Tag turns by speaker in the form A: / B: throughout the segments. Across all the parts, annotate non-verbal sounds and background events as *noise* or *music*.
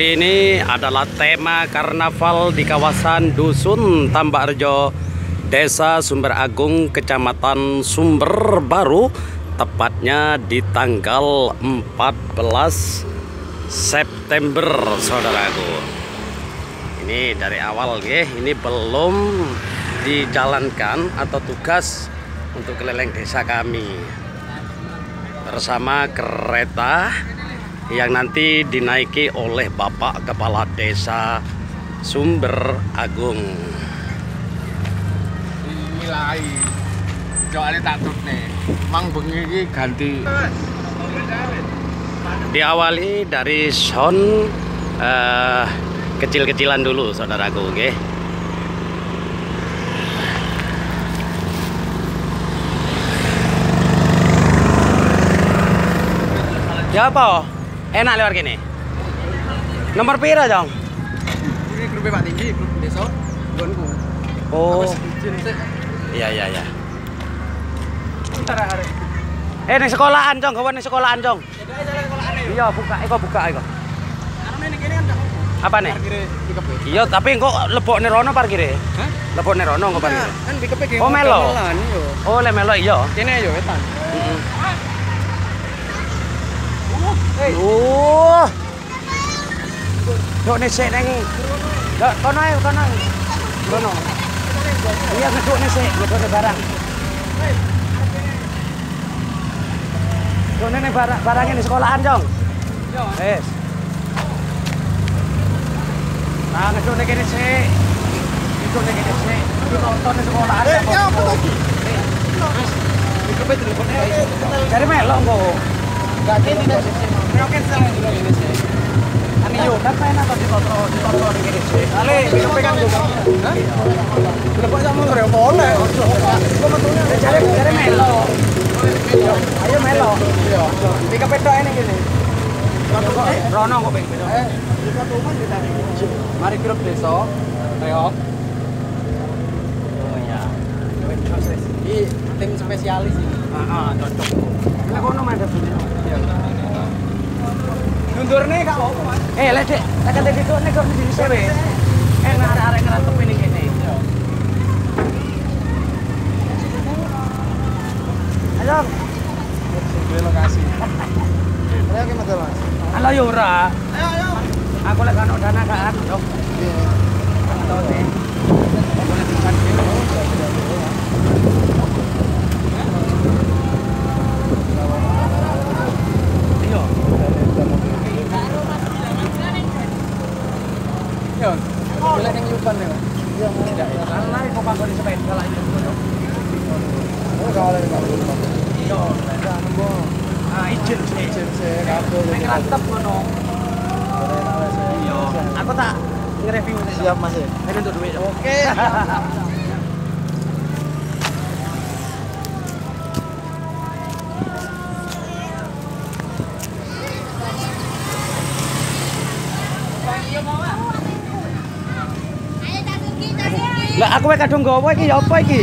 A: Ini adalah tema karnaval di kawasan Dusun Tambak Rejo, Desa Sumber Agung, Kecamatan Sumber Baru, tepatnya di tanggal 14 September, saudaraku. Ini dari awal ya, ini belum dijalankan atau tugas untuk keliling desa kami bersama kereta yang nanti dinaiki oleh Bapak Kepala Desa Sumber Agung.
B: Mulai. Soalnya tak nih. Mang bengi ganti.
A: Diawali dari sound eh, kecil-kecilan dulu, saudaraku, oke? Ya apa? Enak lewat gini. Nomor pira, Jong?
B: Ini grup Pak Tinggi, grup desa. Gonku.
A: Oh, iya iya iya.
B: Entar arek.
A: Eh, ning sekolahan, Jong, gawe ning sekolahan, Jong. Iya, buka, iko buka iko.
B: Ini kan
A: Apa nih?
B: e.
A: Iya, tapi kok lebokne rono parkire?
B: Hah?
A: Lebokne rono kok parkire?
B: Kan pickup e
A: Oh, melo?
B: yo.
A: Oh, le melo iya.
B: Kene yo wetan.
A: Dok nih sik neng. Dok kono ae kono. Kono. Iya ngeduk nih sik, ngeduk barang. Dok nih barang barangnya di sekolahan, Jong.
B: Yo.
A: Wes. Nah, ngeduk nih kene sik. Ngeduk nih kene sik. Iki nonton di sekolahan.
B: Eh, apa
A: lagi?
B: Pickup e telepon ae.
A: Dari melok kok. Ayo melo.
B: Iya. Pickup e tok ini gini. Mari grup desa. Reok.
A: Oh iya.
B: Ini tim spesialis ini.
A: Heeh, cocok. Lah kono main dhewe.
B: Iya. Mundur nih kak mas?
A: Eh, lek lek kate dituk nek kok di dhewe. Eh, nah arek-arek ngerantep ini kene. Ayo,
B: Di lokasi. Ayo gimana mas?
A: halo yo ora.
B: Ayo ayo.
A: Aku lek kan dana kan, dong. Iya.
B: Yo. Boleh yang yuban nih. Iya, tidak ya.
A: Karena kok kanggo di sepeda lah itu.
B: Oh, kalau yang kalau yuban.
A: Iya.
B: Ya, nunggu.
A: Ah, izin sih.
B: Izin sih, kabel.
A: Nek ngerantep ngono. Iya. Aku tak nge-review.
B: Siap mas ya.
A: Ini untuk duit.
B: Oke.
A: Lah aku kadung gowo iki ya apa iki?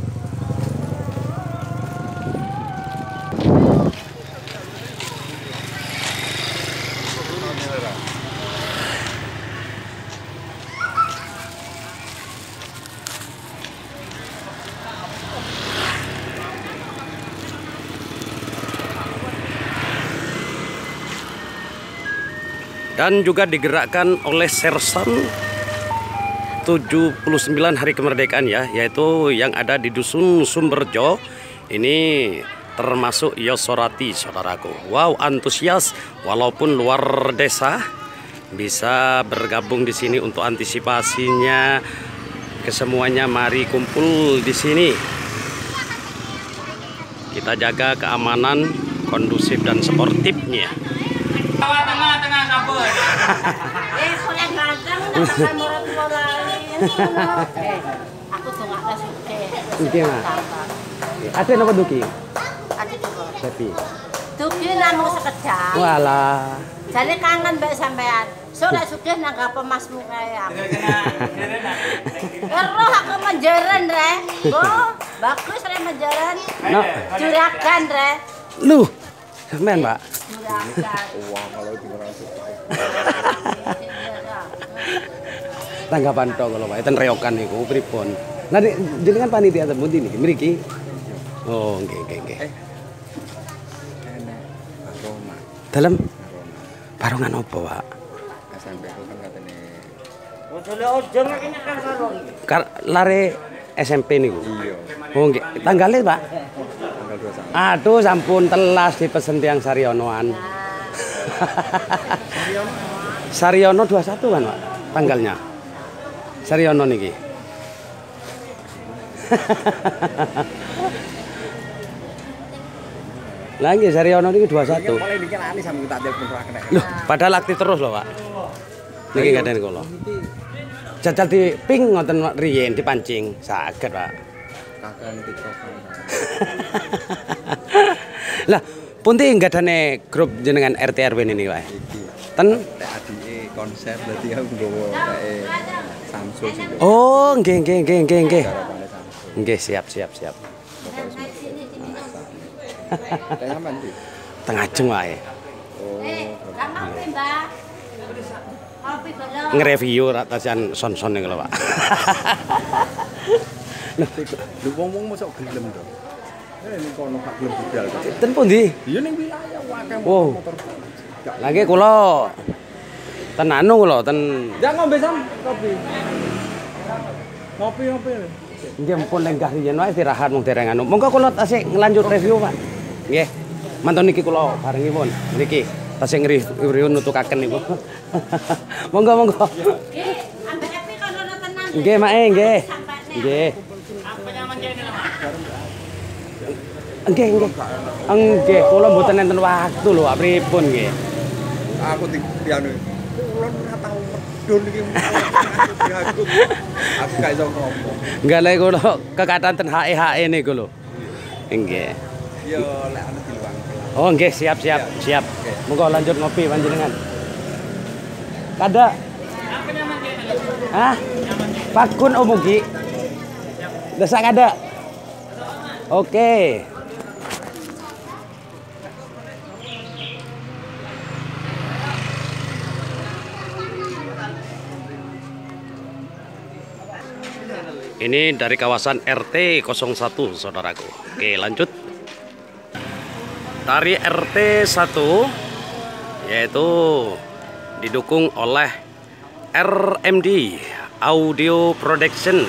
A: dan juga digerakkan oleh Sersan 79 hari kemerdekaan ya yaitu yang ada di dusun Sumberjo. Ini termasuk Yosorati saudaraku. Wow antusias. Walaupun luar desa bisa bergabung di sini untuk antisipasinya. Kesemuanya mari kumpul di sini. Kita jaga keamanan kondusif dan sportifnya
C: Tengah tengah kabur.
D: Eh, ganteng lain. Eh, aku tuh nggak ada suke.
A: Suke, Ma? ada nama duki. Sepi
D: Tuh namu
A: walah
D: Jadi kangen mbak sampean. Sore suke nangga pemasmu kayak aku. Ero aku menjeren re. *laughs* Bagus re menjeren.
A: no
D: Juragan re.
A: lu sampean pak
E: itu
A: tanggapan to kalau pak itu reokan niku pripun nah di- jenengan panitia temu di niki mriki oh nggih nggih nggih
E: Enak. Aroma.
A: dalam barongan apa pak
E: SMP itu kan katanya.
A: Kar lare SMP niku
E: Iya.
A: oh nggih tanggalnya pak
E: 21.
A: Aduh sampun telas dipesen tiang Saryonoan Saryono 21 kan pak tanggalnya Saryono niki *laughs* lagi Saryono niki 21
E: Mulai dikit lali sama kita telepon ora kena.
A: Loh, padahal aktif terus loh, Pak. Niki ngaten kula. Jajal di ping ngoten riyen dipancing, saged, Pak.
E: Kakak TikTok.
A: Lah, punti gadane grup jenengan RT RW ini wae. Ten
E: adike konser berarti aku nggowo Samsul sih.
A: Oh, nggih nggih nggih nggih nggih. Nggih, siap siap siap. Tengah jeng wae. Nge-review ratasan son-son niku lho, Pak. *laughs*
E: Lu wong-wong mosok gelem to. Eh ini kono gak gelem budal.
A: Ten pundi?
E: Iya ning wilayah motor.
A: Lagi kula ten anu kula ten
E: Ya ngombe sam kopi. Ngopi ngopi.
A: Nggih mumpun lenggah riyen wae istirahat mung dereng anu. Monggo kula tasih ngelanjut review, Pak. Nggih. Mantun niki kula barengipun. Niki tasih nge-review nutukaken niku. *laughs* monggo monggo.
D: Eh, ambek Epi kan ono tenan.
A: Nggih, Mak, eh, nggih. Nggih. Nggih, nggih. Nggih, kula mboten enten waktu lho. Pripun nggih.
E: Aku di piano. Kulo ora tau medun iki. Aku aku gak iso ngomong.
A: Nggak lek kula kekatan ten HE-HE niku lho. Nggih.
E: Yo lek anu diluang.
A: Oh nggih siap siap siap. Monggo lanjut ngopi panjenengan. Kada. Hah? Pakun oh mugi. Desak ada. Oke. Ini dari kawasan RT 01 saudaraku. Oke lanjut dari RT 1 yaitu didukung oleh RMD Audio Production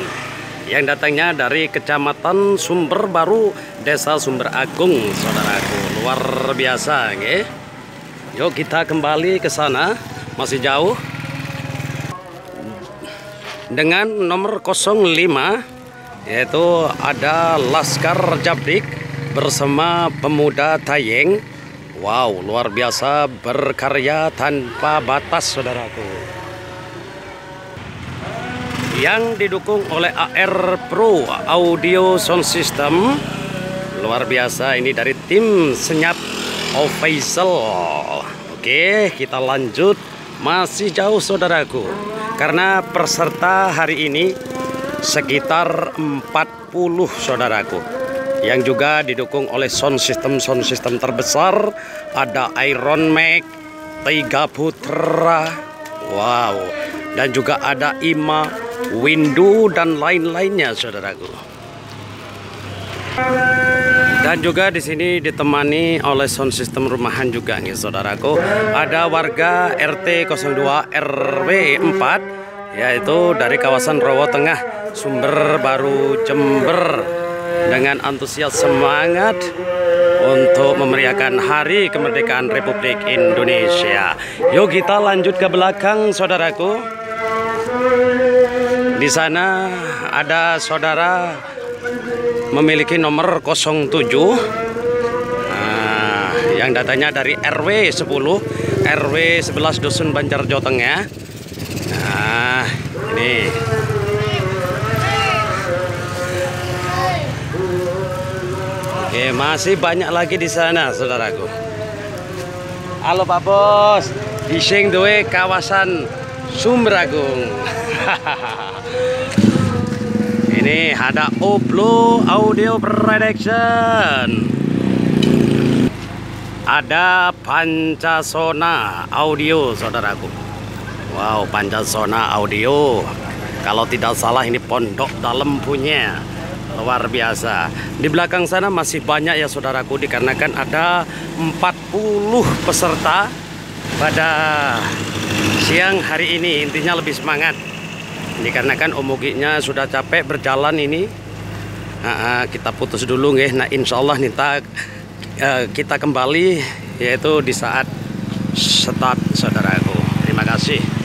A: yang datangnya dari Kecamatan Sumber Baru Desa Sumber Agung saudaraku luar biasa nggih. Yuk kita kembali ke sana masih jauh dengan nomor 05 yaitu ada Laskar Jabdik bersama pemuda Tayeng. Wow, luar biasa berkarya tanpa batas saudaraku. Yang didukung oleh AR Pro Audio Sound System. Luar biasa ini dari tim Senyap Official. Oke, kita lanjut. Masih jauh saudaraku. Karena peserta hari ini sekitar 40 saudaraku yang juga didukung oleh sound system sound system terbesar ada Iron Mac, Tiga Putra, wow, dan juga ada Ima, Windu dan lain-lainnya saudaraku. Dan juga di sini ditemani oleh sound system rumahan juga nih saudaraku. Ada warga RT 02 RW 4 yaitu dari kawasan Rowo Tengah, Sumber Baru Jember dengan antusias semangat. untuk memeriahkan Hari Kemerdekaan Republik Indonesia. Yuk kita lanjut ke belakang saudaraku. Di sana ada saudara memiliki nomor 07 nah, yang datanya dari RW 10 RW 11 Dusun Banjar Jawa Tengah nah ini. Oke masih banyak lagi di sana saudaraku. Halo Pak Bos. Di sing kawasan Sumragung *laughs* Ini ada Oplo Audio Production. Ada Pancasona Audio, saudaraku. Wow, Pancasona Audio. Kalau tidak salah ini pondok dalam punya. Luar biasa. Di belakang sana masih banyak ya saudaraku dikarenakan ada 40 peserta pada siang hari ini. Intinya lebih semangat dikarenakan Om Uginya sudah capek berjalan ini nah, kita putus dulu nggih. Nah insya Allah nita uh, kita kembali yaitu di saat start saudaraku. Terima kasih